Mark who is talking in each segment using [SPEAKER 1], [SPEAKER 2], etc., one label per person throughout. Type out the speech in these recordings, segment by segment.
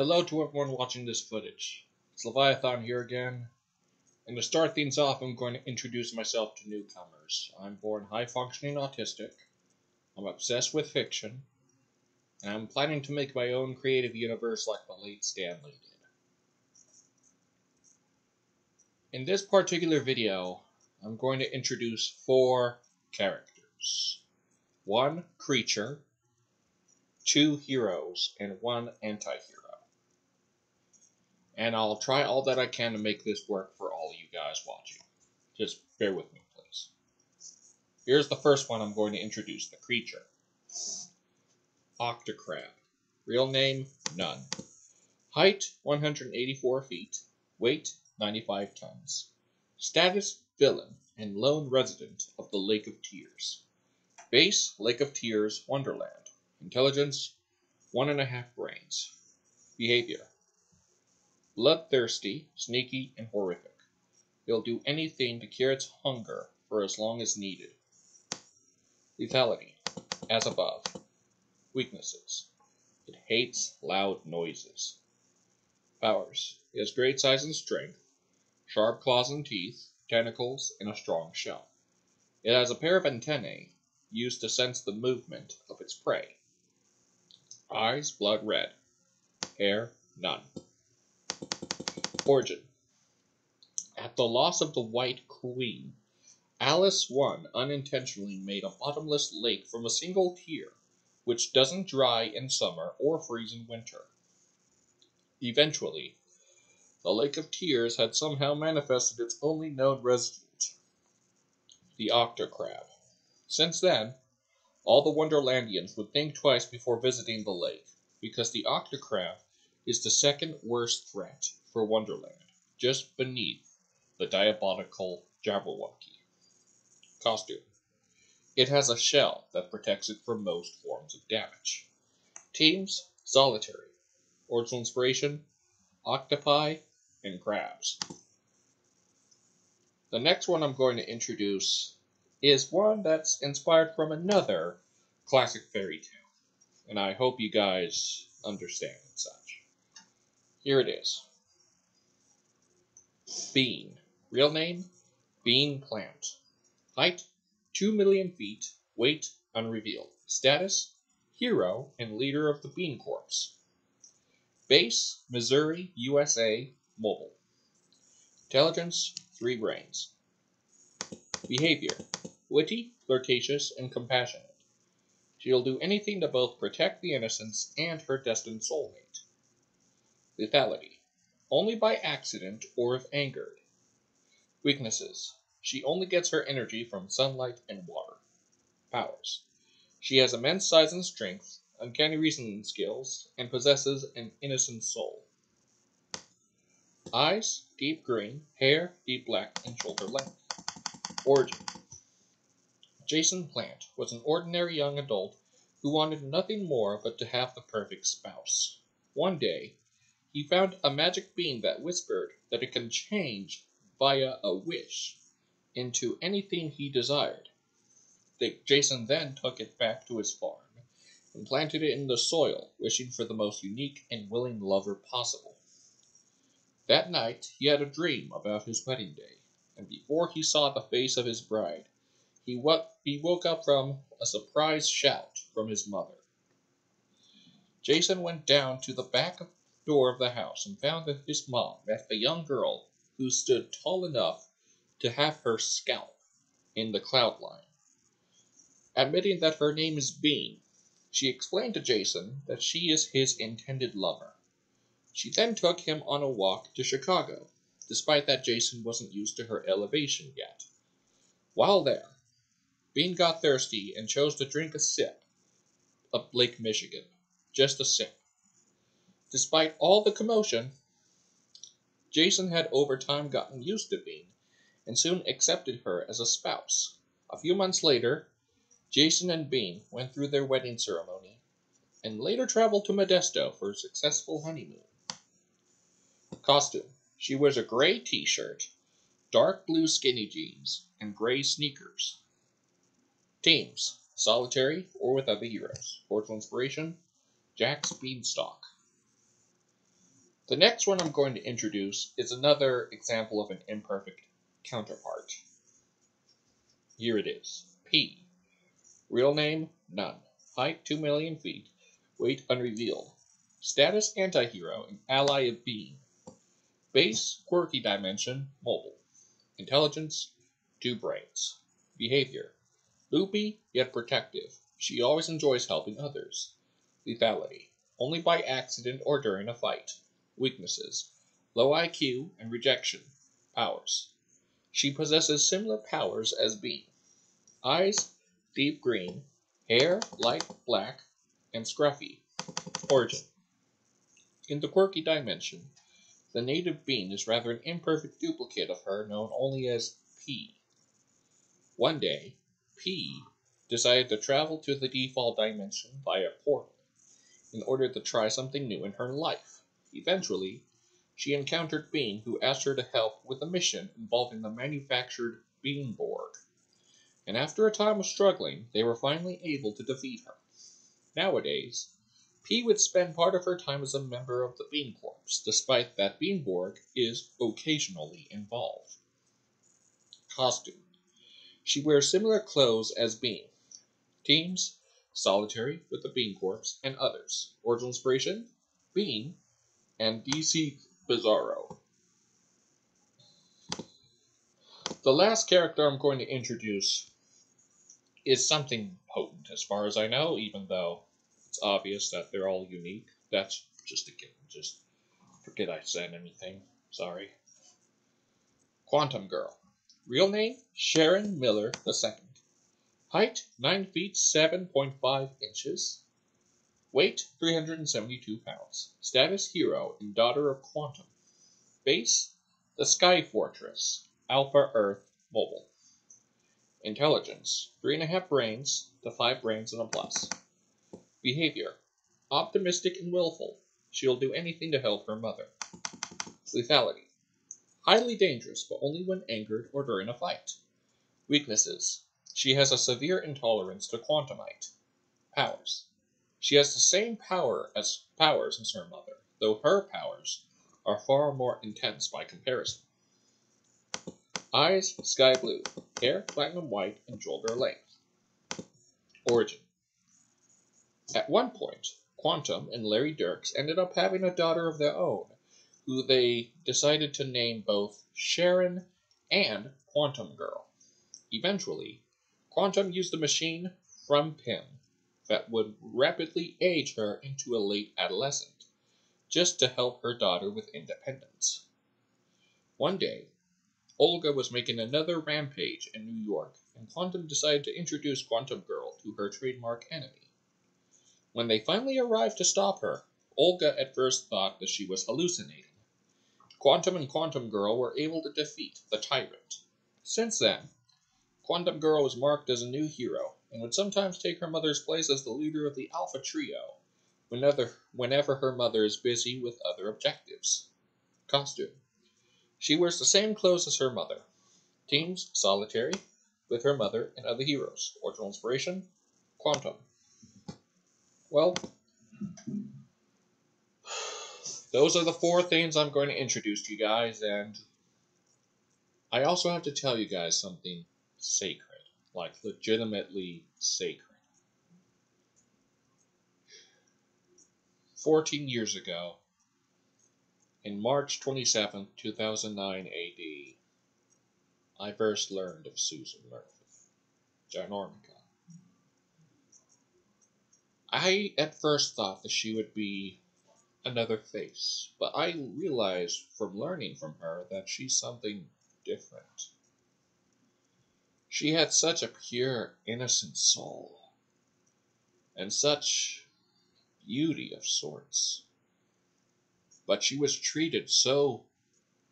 [SPEAKER 1] Hello to everyone watching this footage. It's Leviathan here again. And to start things off, I'm going to introduce myself to newcomers. I'm born high-functioning autistic. I'm obsessed with fiction. And I'm planning to make my own creative universe like the late Stan Lee did. In this particular video, I'm going to introduce four characters. One creature, two heroes, and one anti-hero. And I'll try all that I can to make this work for all you guys watching. Just bear with me, please. Here's the first one I'm going to introduce, the creature. Octocrab. Real name, none. Height, 184 feet. Weight, 95 tons. Status, villain, and lone resident of the Lake of Tears. Base, Lake of Tears, Wonderland. Intelligence, one and a half brains. Behavior, bloodthirsty, sneaky, and horrific. He'll do anything to cure its hunger for as long as needed. Lethality, as above. Weaknesses. It hates loud noises. Powers. It has great size and strength, sharp claws and teeth, tentacles, and a strong shell. It has a pair of antennae used to sense the movement of its prey. Eyes blood red. Hair none. Origin At the loss of the White Queen, Alice I unintentionally made a bottomless lake from a single tear, which doesn't dry in summer or freeze in winter. Eventually, the Lake of Tears had somehow manifested its only known resident, the Octocrab. Since then, all the Wonderlandians would think twice before visiting the lake, because the Octocrab is the second worst threat for Wonderland, just beneath the diabolical Jabberwocky. Costume. It has a shell that protects it from most forms of damage. Teams, solitary. Original inspiration, octopi and crabs. The next one I'm going to introduce is one that's inspired from another classic fairy tale. And I hope you guys understand and such. Here it is. Bean. Real name? Bean Plant. Height? 2 million feet. Weight? Unrevealed. Status? Hero and leader of the Bean Corps. Base? Missouri, USA. Mobile. Intelligence? 3 brains. Behavior? Witty, flirtatious, and compassionate. She'll do anything to both protect the innocents and her destined soulmate. Lethality only by accident or if angered. Weaknesses. She only gets her energy from sunlight and water. Powers. She has immense size and strength, uncanny reasoning skills, and possesses an innocent soul. Eyes, deep green, hair, deep black, and shoulder length. Origin. Jason Plant was an ordinary young adult who wanted nothing more but to have the perfect spouse. One day, he found a magic bean that whispered that it can change via a wish into anything he desired. Jason then took it back to his farm and planted it in the soil, wishing for the most unique and willing lover possible. That night he had a dream about his wedding day, and before he saw the face of his bride, he, he woke up from a surprise shout from his mother. Jason went down to the back of door of the house and found that his mom met a young girl who stood tall enough to have her scalp in the cloud line. Admitting that her name is Bean, she explained to Jason that she is his intended lover. She then took him on a walk to Chicago, despite that Jason wasn't used to her elevation yet. While there, Bean got thirsty and chose to drink a sip of Lake Michigan. Just a sip. Despite all the commotion, Jason had over time gotten used to Bean and soon accepted her as a spouse. A few months later, Jason and Bean went through their wedding ceremony and later traveled to Modesto for a successful honeymoon. Costume She wears a gray t shirt, dark blue skinny jeans, and gray sneakers. Teams Solitary or with other heroes. Original inspiration Jack's Beanstalk. The next one I'm going to introduce is another example of an imperfect counterpart. Here it is. Pea. Real name, none. Height, 2 million feet. Weight, unrevealed. Status, antihero, an ally of Bean. Base, quirky dimension, mobile. Intelligence, two brains. Behavior, loopy yet protective. She always enjoys helping others. Lethality, only by accident or during a fight. Weaknesses, low IQ and rejection. Powers, she possesses similar powers as Bean. Eyes, deep green. Hair, light black and scruffy. Origin, in the quirky dimension, the native being is rather an imperfect duplicate of her known only as Pea. One day, Pea decided to travel to the default dimension via portal in order to try something new in her life. Eventually, she encountered Bean who asked her to help with a mission involving the manufactured Beanborg. And after a time of struggling, they were finally able to defeat her. Nowadays, Pea would spend part of her time as a member of the Bean Corps, despite that Beanborg is occasionally involved. Costume She wears similar clothes as Bean. Teams Solitary with the Bean Corps and others. Original inspiration Bean and DC Bizarro. The last character I'm going to introduce is something potent as far as I know, even though it's obvious that they're all unique. That's just a given. Just forget I said anything. Sorry. Quantum Girl. Real name Sharon Miller II. Height 9 feet 7.5 inches. Weight 372 pounds. Status Hero and Daughter of Quantum. Base The Sky Fortress. Alpha Earth Mobile. Intelligence 3.5 brains to 5 brains and a plus. Behavior optimistic and willful. She'll do anything to help her mother. Lethality highly dangerous, but only when angered or during a fight. Weaknesses she has a severe intolerance to quantumite. Powers she has the same power as powers as her mother, though her powers are far more intense by comparison. Eyes sky blue, hair platinum white and shoulder length. Origin at one point, Quantum and Larry Dirks ended up having a daughter of their own, who they decided to name both Sharon and Quantum Girl. Eventually, Quantum used the machine from Pym that would rapidly age her into a late adolescent, just to help her daughter with independence. One day, Olga was making another rampage in New York, and Quantum decided to introduce Quantum Girl to her trademark enemy. When they finally arrived to stop her, Olga at first thought that she was hallucinating. Quantum and Quantum Girl were able to defeat the tyrant. Since then, Quantum Girl was marked as a new hero and would sometimes take her mother's place as the leader of the Alpha Trio whenever, whenever her mother is busy with other objectives. Costume She wears the same clothes as her mother. Teams Solitary with her mother and other heroes. Original inspiration Quantum. Well, those are the four things I'm going to introduce to you guys, and I also have to tell you guys something sacred, like legitimately sacred. 14 years ago, in March 27, 2009 AD, I first learned of Susan Murphy, Ginormica. I at first thought that she would be another face, but I realized from learning from her that she's something different. She had such a pure, innocent soul, and such beauty of sorts. But she was treated so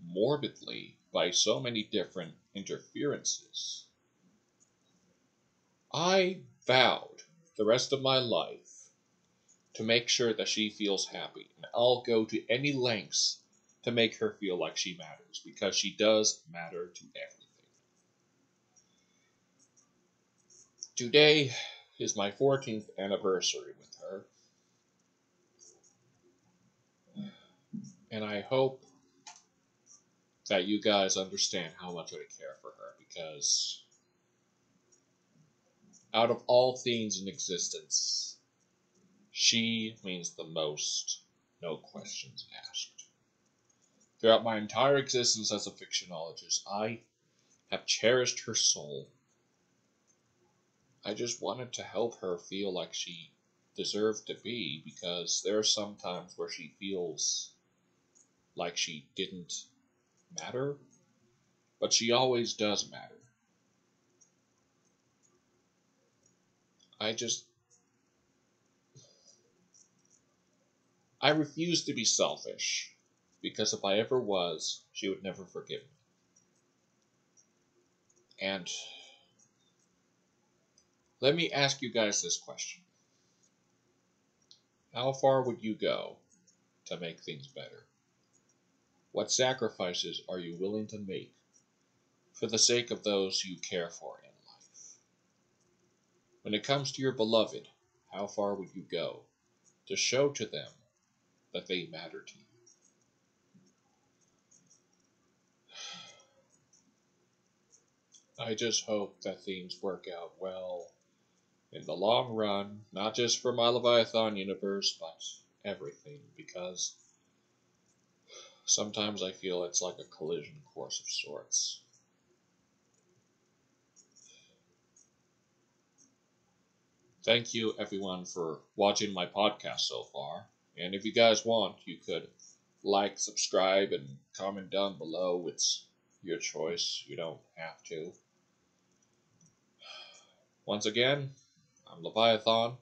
[SPEAKER 1] morbidly by so many different interferences. I vowed the rest of my life to make sure that she feels happy. And I'll go to any lengths to make her feel like she matters because she does matter to everything. Today is my 14th anniversary with her. And I hope that you guys understand how much I care for her because out of all things in existence, she means the most, no questions asked. Throughout my entire existence as a fictionologist, I have cherished her soul. I just wanted to help her feel like she deserved to be because there are some times where she feels like she didn't matter, but she always does matter. I just. I refuse to be selfish because if I ever was, she would never forgive me. And let me ask you guys this question How far would you go to make things better? What sacrifices are you willing to make for the sake of those you care for in life? When it comes to your beloved, how far would you go to show to them that they matter to you? I just hope that things work out well in the long run, not just for my Leviathan universe, but everything, because sometimes I feel it's like a collision course of sorts. Thank you, everyone, for watching my podcast so far. And if you guys want, you could like, subscribe, and comment down below. It's your choice. You don't have to. Once again, I'm Leviathan.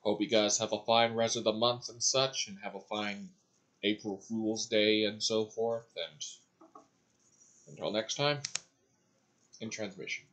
[SPEAKER 1] Hope you guys have a fine rest of the month and such, and have a fine April Fool's Day and so forth. And until next time, in transmission.